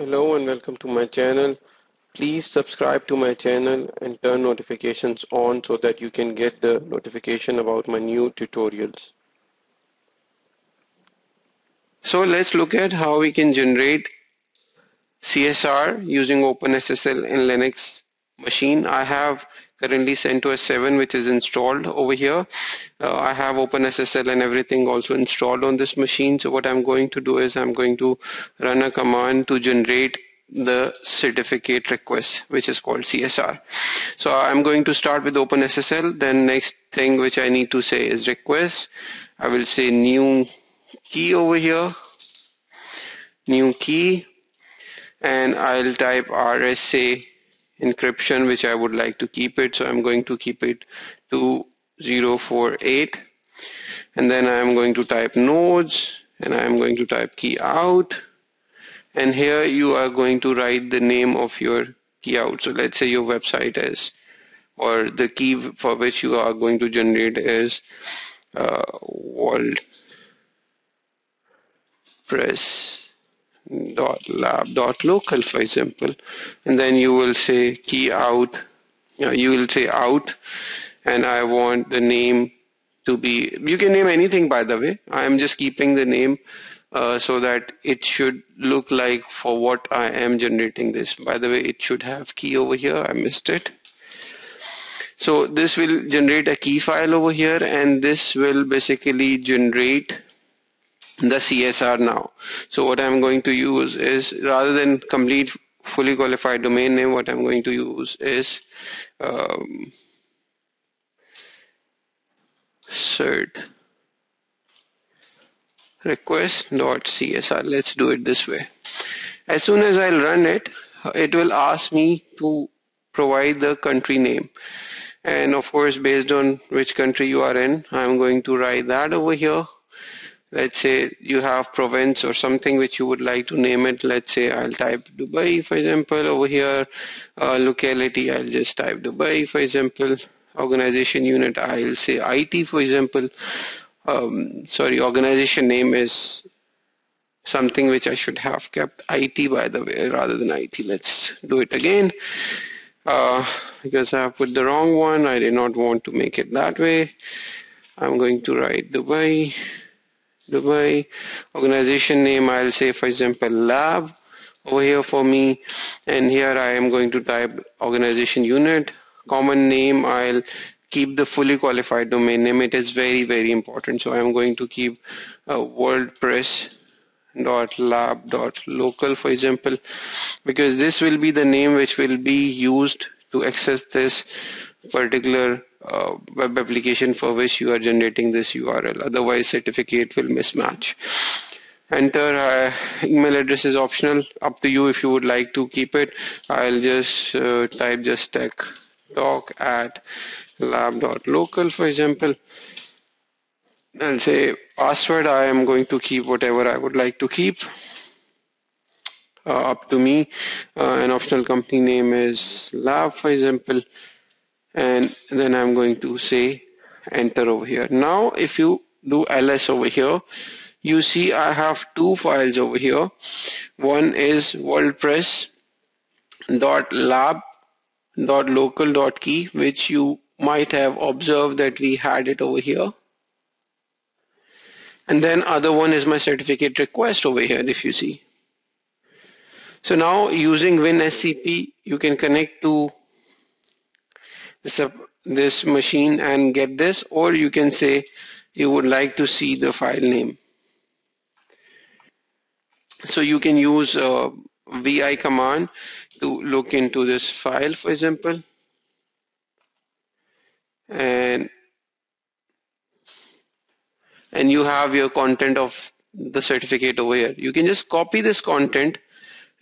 Hello and welcome to my channel. Please subscribe to my channel and turn notifications on so that you can get the notification about my new tutorials. So let's look at how we can generate CSR using OpenSSL in Linux machine. I have currently CentOS 7 which is installed over here. Uh, I have OpenSSL and everything also installed on this machine. So what I'm going to do is I'm going to run a command to generate the certificate request which is called CSR. So I'm going to start with OpenSSL then next thing which I need to say is request. I will say new key over here new key and I'll type RSA encryption which I would like to keep it. So I'm going to keep it to 048 and then I'm going to type nodes and I'm going to type key out. And here you are going to write the name of your key out. So let's say your website is or the key for which you are going to generate is uh, world press dot lab dot local for example and then you will say key out you, will say out and I want the name to be you can name anything by the way. I am just keeping the name uh, so that it should look like for what I am generating this. By the way it should have key over here. I missed it. So this will generate a key file over here and this will basically generate the CSR now. So what I'm going to use is rather than complete fully qualified domain name, what I'm going to use is um, cert request.csr. Let's do it this way. As soon as I'll run it, it will ask me to provide the country name. And of course, based on which country you are in, I'm going to write that over here let's say you have province or something which you would like to name it. Let's say I'll type Dubai for example. Over here uh, locality I'll just type Dubai for example. Organization unit I'll say IT for example. Um, sorry organization name is something which I should have kept IT by the way rather than IT let's do it again. Uh, because I have put the wrong one I did not want to make it that way. I'm going to write Dubai Dubai organization name I'll say for example lab over here for me. And here I am going to type organization unit. Common name I'll keep the fully qualified domain name. It is very very important. So I'm going to keep uh, WordPress dot lab dot local for example because this will be the name which will be used to access this particular uh, web application for which you are generating this URL. Otherwise, certificate will mismatch. Enter uh, email address is optional. Up to you if you would like to keep it. I'll just uh, type just tech talk at lab.local for example. And say password. I am going to keep whatever I would like to keep. Uh, up to me. Uh, an optional company name is lab for example and then I'm going to say enter over here. Now if you do ls over here, you see I have two files over here. One is wordpress.lab.local.key which you might have observed that we had it over here. And then other one is my certificate request over here if you see. So now using WinSCP you can connect to Uh, this machine and get this or you can say you would like to see the file name. So you can use uh, a vi command to look into this file for example and and you have your content of the certificate over here. You can just copy this content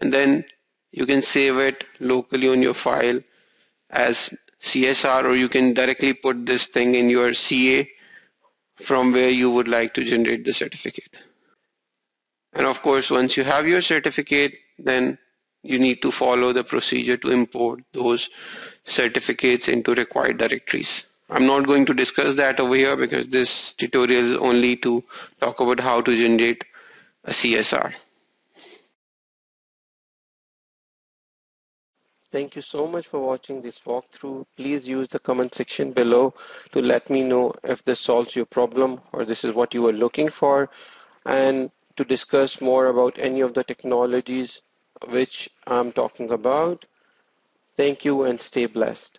and then you can save it locally on your file as CSR or you can directly put this thing in your CA from where you would like to generate the certificate. And of course, once you have your certificate, then you need to follow the procedure to import those certificates into required directories. I'm not going to discuss that over here because this tutorial is only to talk about how to generate a CSR. Thank you so much for watching this walkthrough. Please use the comment section below to let me know if this solves your problem or this is what you were looking for and to discuss more about any of the technologies which I'm talking about. Thank you and stay blessed.